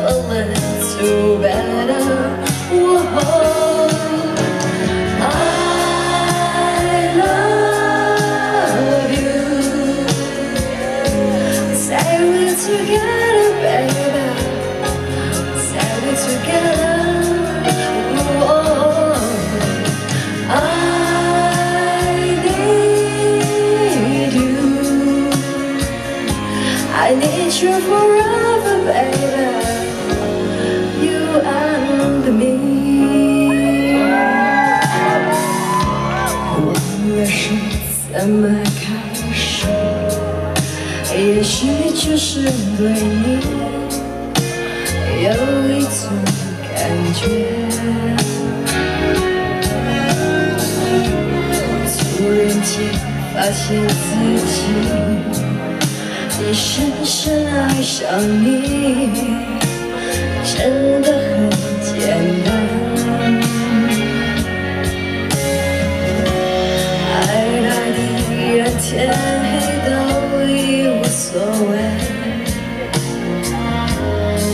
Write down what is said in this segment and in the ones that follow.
a little better. together, baby. Say we together. I need you. I need you forever, baby. 开是怎么开始？也许就是对你有一种感觉。突然间发现自己，已深深爱上你，真的很简单。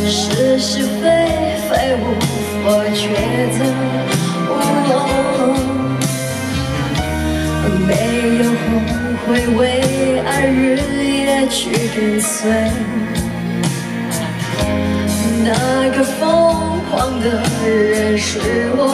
是是非非无法抉择，没有后悔，为爱日夜去跟随。那个疯狂的人是我。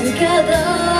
together